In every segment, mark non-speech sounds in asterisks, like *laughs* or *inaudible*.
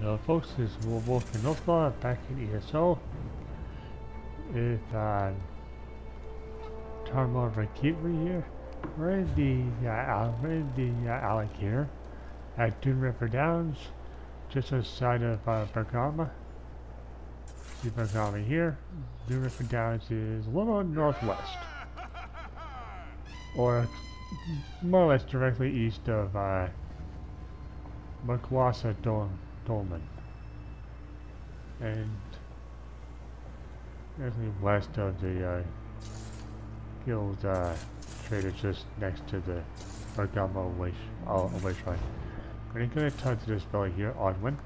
Hello folks, this is Wolfkin Northclaw back in ESO. With uh, Tarmo Rakiit-Ri here. We're in the, uh, we're in the uh, here at Duneripper Downs, just outside of uh, Bergama. See Bergama here. Duneripper Downs is a little northwest. Or more or less directly east of uh, Makwasa Dol Dolmen. And directly west of the uh, guild uh, just next to the Bergama away, uh, shrine. We're gonna talk to this fellow here, Onwyn.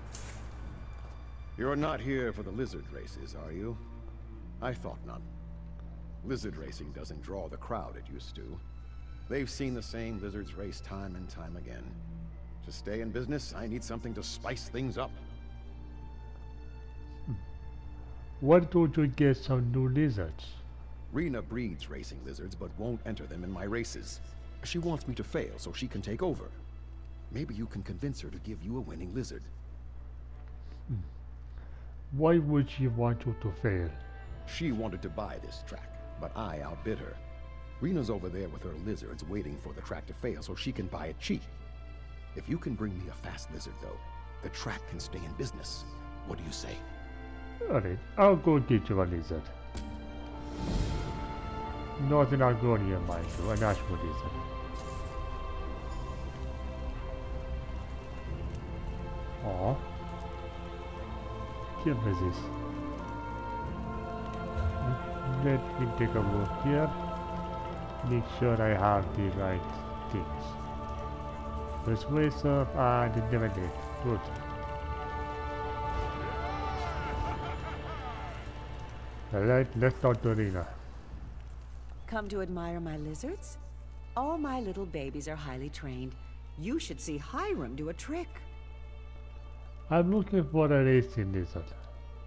You're not here for the lizard races, are you? I thought not. Lizard racing doesn't draw the crowd it used to. They've seen the same lizards race time and time again. To stay in business, I need something to spice things up. Hmm. Why don't you get some new lizards? Rena breeds racing lizards, but won't enter them in my races. She wants me to fail so she can take over. Maybe you can convince her to give you a winning lizard. Hmm. Why would she want you to fail? She wanted to buy this track, but I outbid her. Rena's over there with her lizards waiting for the track to fail so she can buy it cheap. If you can bring me a fast lizard, though, the track can stay in business. What do you say? Alright, I'll go get you a lizard. Northern Argonia, mind you, an actual lizard. Aw. Cute is this? Let me take a look here. Make sure I have the right things. Persuasive and intimidating. Good. Alright, let's talk to Rena. Come to admire my lizards? All my little babies are highly trained. You should see Hiram do a trick. I'm looking for a racing lizard.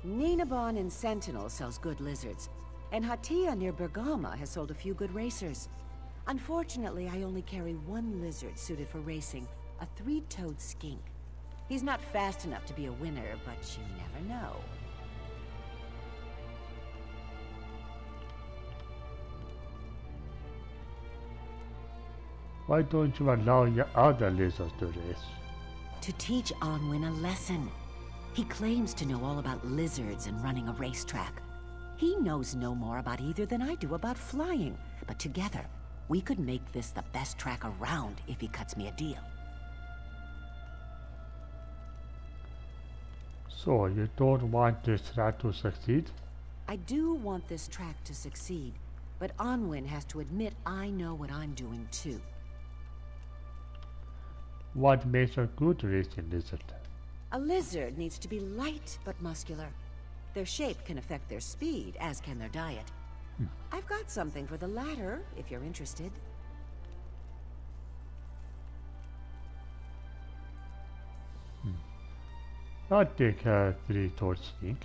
Ninabon in Sentinel sells good lizards, and Hatia near Bergama has sold a few good racers. Unfortunately, I only carry one lizard suited for racing, a three-toed skink. He's not fast enough to be a winner, but you never know. Why don't you allow your other lizards to race? To teach Onwyn a lesson. He claims to know all about lizards and running a racetrack. He knows no more about either than I do about flying, but together, we could make this the best track around if he cuts me a deal. So, you don't want this track to succeed? I do want this track to succeed, but Onwyn has to admit I know what I'm doing too. What makes a good racing lizard? A lizard needs to be light but muscular. Their shape can affect their speed, as can their diet. I've got something for the latter, if you're interested. Hmm. I'll take uh, a three-toed skink.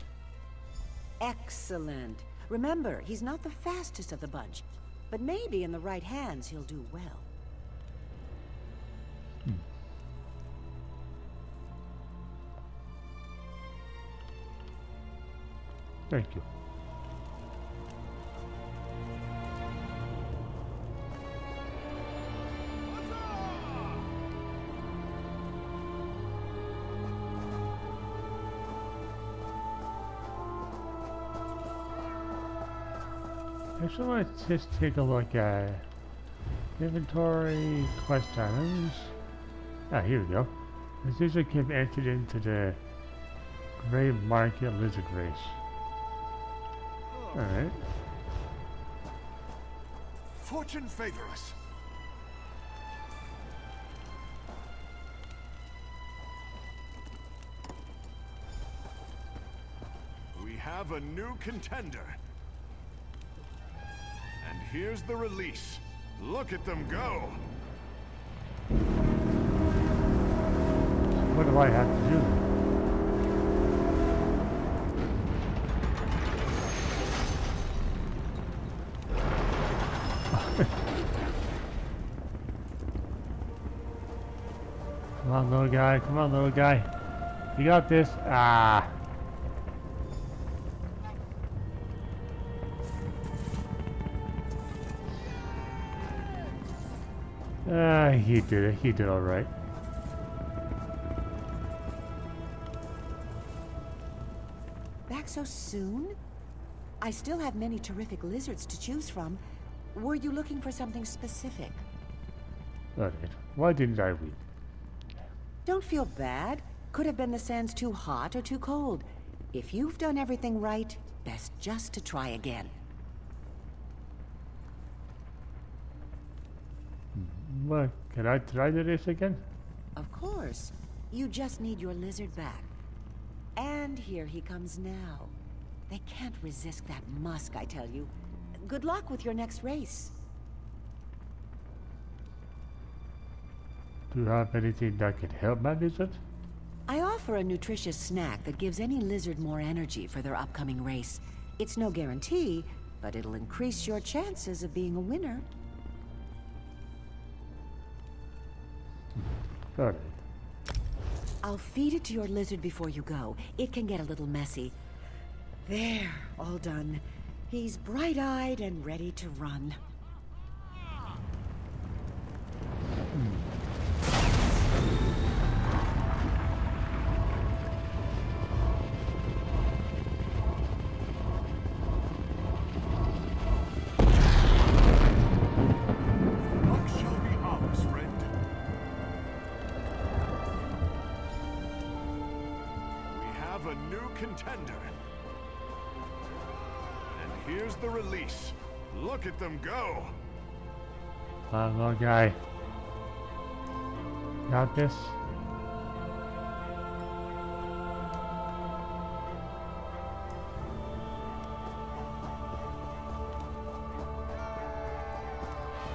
Excellent. Remember, he's not the fastest of the bunch, but maybe in the right hands he'll do well. Hmm. Thank you. Actually, let's just take a look at inventory, quest items. Ah, here we go. This user can be entered into the Gray Market Lizard Race. Alright. Fortune favor us. We have a new contender. And here's the release. Look at them go. What do I have to do? *laughs* Come on, little guy. Come on, little guy. You got this. Ah. Ah, he did it. He did all right. Back so soon? I still have many terrific lizards to choose from. Were you looking for something specific? Okay. Why didn't I win? Don't feel bad. Could have been the sands too hot or too cold. If you've done everything right, best just to try again. What? Can I try the race again? Of course. You just need your lizard back. And here he comes now. They can't resist that musk, I tell you. Good luck with your next race. Do you have anything that can help my lizard? I offer a nutritious snack that gives any lizard more energy for their upcoming race. It's no guarantee, but it'll increase your chances of being a winner. I'll feed it to your lizard before you go. It can get a little messy. There, all done. He's bright-eyed and ready to run. Contender. And here's the release. Look at them go. Come on, guy. Got this?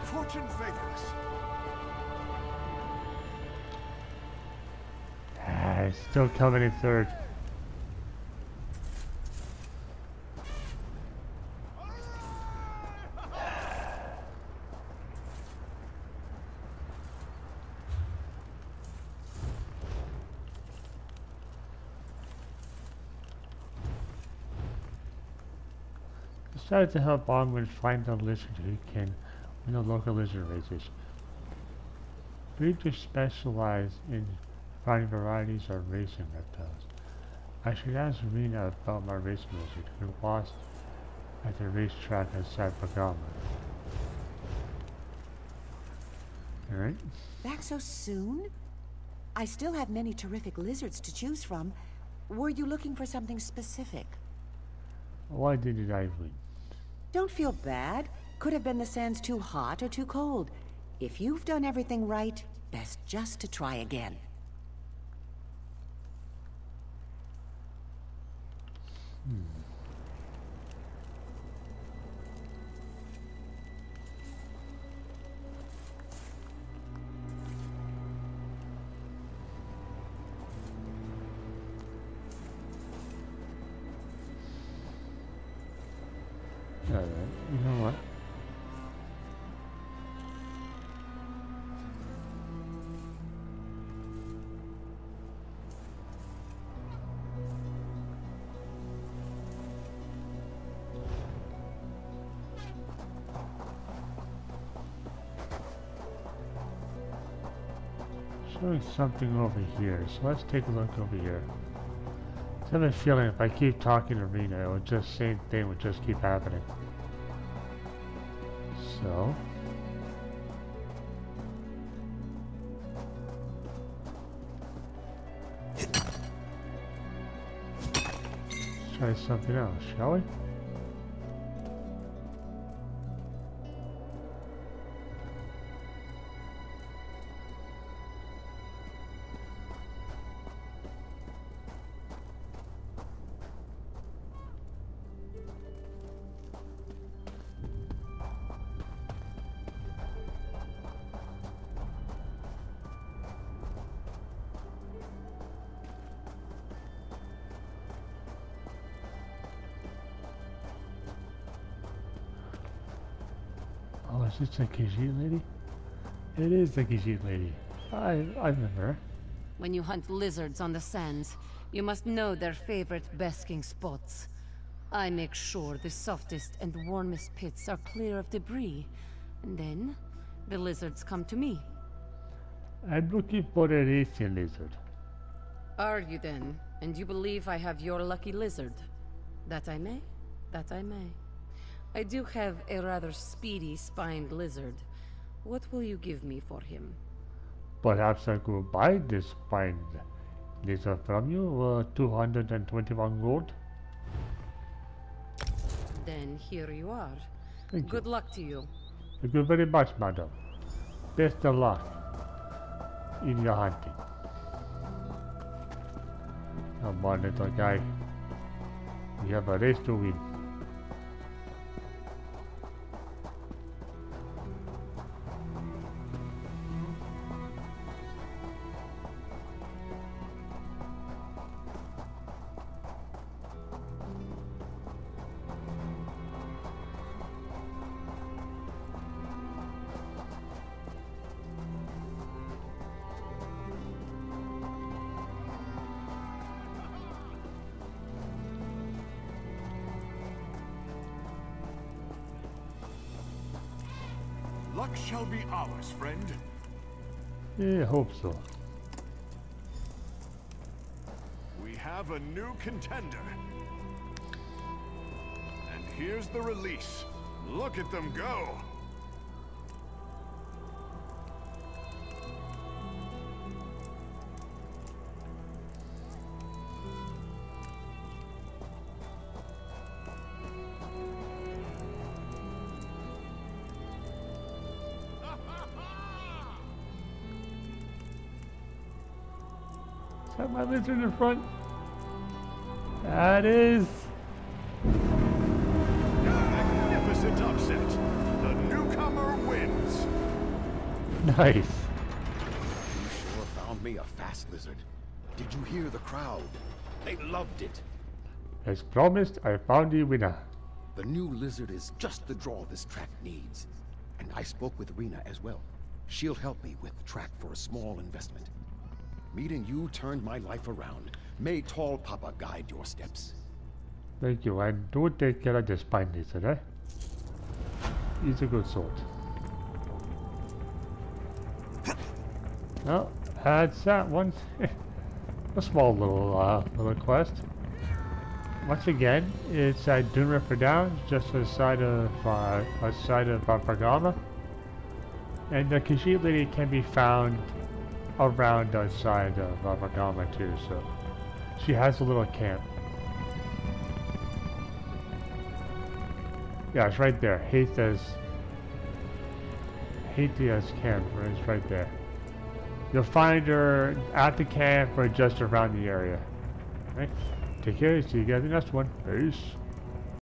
Fortune favors. Ah, still coming in third. Decided to help Onwyn find a lizard who can win the local lizard races. Breeders specialize in finding varieties of racing reptiles. I should ask Rena about my racing lizard who lost at the racetrack outside Bergama. Alright. Back so soon? I still have many terrific lizards to choose from. Were you looking for something specific? Why didn't I win? Don't feel bad. Could have been the sands too hot or too cold. If you've done everything right, best just to try again. Alright, you know what? Showing something over here, so let's take a look over here. I have a feeling if I keep talking to Rena, it would just same thing would just keep happening. So let's try something else, shall we? Is this the Khajiit lady? It is the Khajiit lady. I I remember her. When you hunt lizards on the sands, You must know their favorite basking spots. I make sure the softest and warmest pits are clear of debris. And then, the lizards come to me. I'm looking for a racing lizard. Are you then? And you believe I have your lucky lizard? That I may? That I may. I do have a rather speedy spined lizard. What will you give me for him? Perhaps I could buy this fine lizard from you, uh, 221 gold. Then here you are. Thank Good you. luck to you. Thank you very much, madam. Best of luck in your hunting. Come on, little guy. We have a race to win. Luck shall be ours, friend. Yeah, I hope so. We have a new contender. And here's the release. Look at them go. That my lizard in front? That is. Magnificent upset. The newcomer wins. Nice. You sure found me a fast lizard. Did you hear the crowd? They loved it. As promised, I found the winner. The new lizard is just the draw this track needs. And I spoke with Rena as well. She'll help me with the track for a small investment. Meeting you turned my life around. May Tall Papa guide your steps. Thank you, and do take care of the spine lizard, eh? He's a good sort. No, *laughs* that's that one. *laughs* a small little uh, little quest. Once again, it's at Duneripper Downs, just outside of uh, outside of uh, And the Khajiit lady can be found around outside of uh, Bergama too. So she has a little camp. Yeah, it's right there. Hathas. Hathia's camp is right there. You'll find her at the camp or just around the area. Right? Take care. See you guys in the next one. Peace.